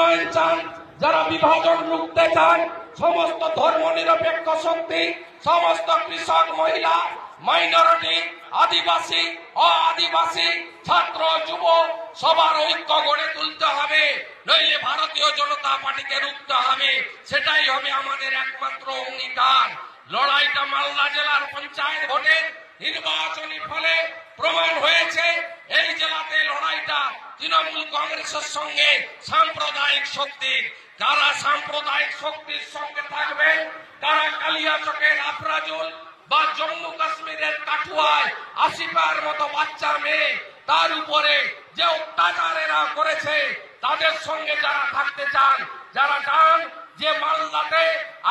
উন্নয়ন চান যারা বিভাজন রুখতে চান সমস্ত ধর্ম নিরপেক্ষ শক্তি, সমস্ত কৃষক, মহিলা, মাইনরিটি, আদিবাসী অ আদিবাসী ছাত্র, যুব, সবার ঐক্য গড়ে তুলতে হবে। নইলে ভারতীয় জনতা পার্টিকে রুখতে হবে। সেটাই হবে আমাদের একমাত্র অঙ্গীকার। লড়াইটা মালদা জেলার পঞ্চায়েত ভোটের নির্বাচনী ফলে প্রমাণ হয়েছে, এই জেলাতে লড়াইটা তৃণমূল কংগ্রেসের সঙ্গে সাম্প্রদায়িক শক্তির কারা সাম্প্রদায়িক শক্তির সঙ্গে থাকবেন, তারা কালিয়াচকের আফরাজুল বা জম্মু কাশ্মীরের কাঠুয়ায় আসিফার মতো বাচ্চা মেয়ে, তার উপরে যে অত্যাচারেরা করেছে, তাদের সঙ্গে যারা থাকতে চান, যারা চান যে মালদাতে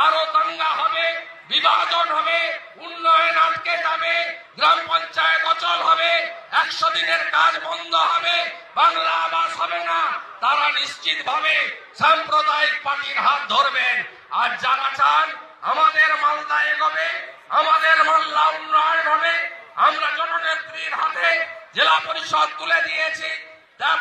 আরও দাঙ্গা হবে বিভাজন হবে, উন্নয়ন আটকে যাবে, গ্রাম পঞ্চায়েত অচল হবে, একশো দিনের কাজ বন্ধ হবে, বাংলা আবাস হবে না। তারা নিশ্চিত ভাবে সাম্প্রদায়িক পার্টির হাত ধরবেন। আর যারা চান, আমাদের মালদা এগোবে, আমাদের মালদা উন্নয়ন হবে। আমরা জননেত্রীর হাতে জেলা পরিষদ তুলে দিয়েছি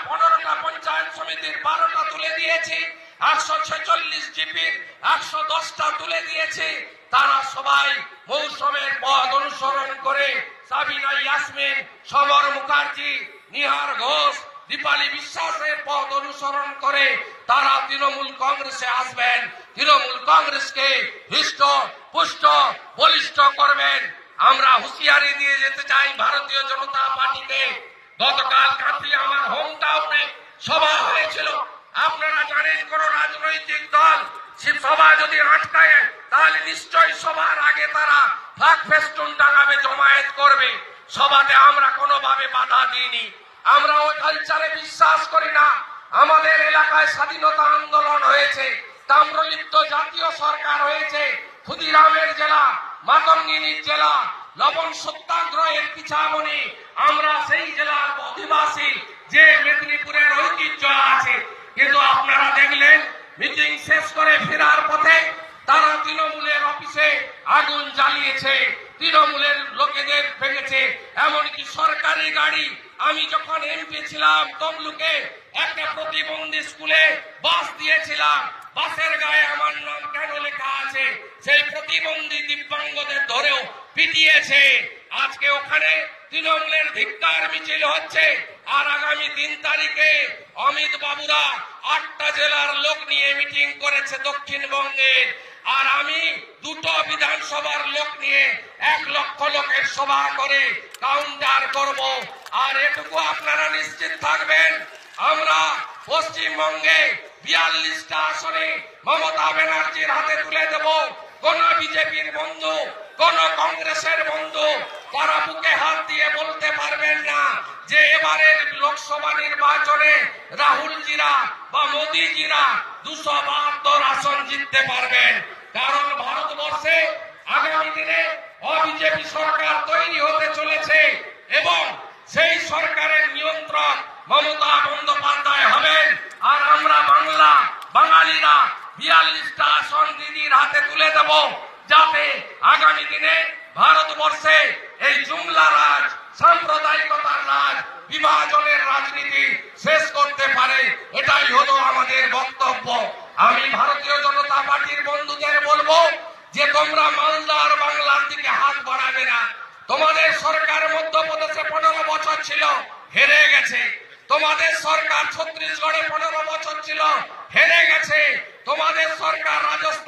পনেরোটা পঞ্চায়েত সমিতির বারোটা তুলে দিয়েছি। একশো ছেচল্লিশ জিপির একশো দশটা তুলে দিয়েছি। তারা সবাই মৌসুমের পথ অনুসরণ করে সাবিনা মুখার্জি, নিহার ঘোষ, দীপালি বিশ্বাসের পথ অনুসরণ করে তারা তৃণমূল কংগ্রেসে আসবেন। তৃণমূল কংগ্রেসকে হৃষ্ট, পুষ্ট করবেন। আমরা দিয়ে যেতে চাই ভারতীয় জনতা পার্টিকে। গতকাল কাঁথি আমার হোম টাউনে সভা হয়েছিল। আপনারা জানেন কোন রাজনৈতিক দল সভা যদি আটকায়, তাহলে নিশ্চয়ই সবার আগে তারা ফ্লাগ ফেস্টুন টাঙাবে, জমায়েত করবে। সভাতে আমরা কোনোভাবে বাধা দিইনি। আমরা ওই কালচারে বিশ্বাস করি না। আমাদের এলাকায় স্বাধীনতা আন্দোলন হয়েছে, তাম্রলিপ্ত জাতীয় সরকার হয়েছে, ক্ষুদিরামের জেলা, মাতঙ্গিনীর জেলা, লবণ সত্যাগ্রহের পিছামণি। আমরা সেই জেলার অধিবাসী যে মেদিনীপুরের ঐতিহ্য আছে কিন্তু আপনারা দেখলেন মিটিং শেষ করে ফেরার পথে তারা তৃণমূলের অফিসে আগুন জ্বালিয়েছে। তৃণমূলের লোকেদের ভেঙেছে এমনকি সরকারি গাড়ি। আমি যখন এমপি ছিলাম, তমলুকে একটা প্রতিবন্ধী স্কুলে বাস দিয়েছিলাম। বাসের গায়ে আমার নাম কেন লেখা আছে? সেই প্রতিবন্ধী দিব্যাঙ্গদের ধরেও পিটিয়েছে। আজকে ওখানে তৃণমূলের ধিক্কার মিছিল হচ্ছে। আর আগামী তিন তারিখে অমিত বাবুরা আটটা জেলার লোক নিয়ে মিটিং করেছে দক্ষিণবঙ্গের আর আমি দুটো বিধানসভার লোক নিয়ে এক লক্ষ লোকের সভা করে কাউন্টার করব। আর এটুকু আপনারা নিশ্চিত থাকবেন, আমরা পশ্চিমবঙ্গে বিয়াল্লিশটা আসনে মমতা ব্যানার্জির হাতে তুলে দেব কোন বিজেপির বন্ধু কোন কংগ্রেসের বন্ধু। তারা বুকে হাত দিয়ে বলতে পারবেন না যে এবারের লোকসভা নির্বাচনে রাহুল জিরা বা মোদী জিরা দুশো বাহাত্তর আসন জিততে পারবেন। কারণ ভারতবর্ষে আগামী দিনে অবিজেপি সরকার তৈরি হতে চলেছে এবং সেই সরকারের নিয়ন্ত্রণ মমতা বন্দ্যোপাধ্যায় হবেন আর আমরা বাংলা বাঙালিরা বিয়াল্লিশটা আসন দিদির হাতে তুলে দেব যাতে আগামী দিনে ভারতবর্ষে এই জুমলা রাজ, সাম্প্রদায়িকতার রাজ, বিভাজনের রাজনীতি শেষ করতে পারে। এটাই হলো আমাদের বক্তব্য। আমি ভারতীয় জনতা পার্টির বন্ধুদের বলব যে তোমরা মালদার বাংলার দিকে হাত বাড়াবে না। তোমাদের সরকার মধ্যপ্রদেশে পনেরো বছর ছিল, হেরে গেছে। তোমাদের সরকার ছত্তিশগড়ে পনেরো বছর ছিল, হেরে গেছে। তোমাদের সরকার রাজস্থান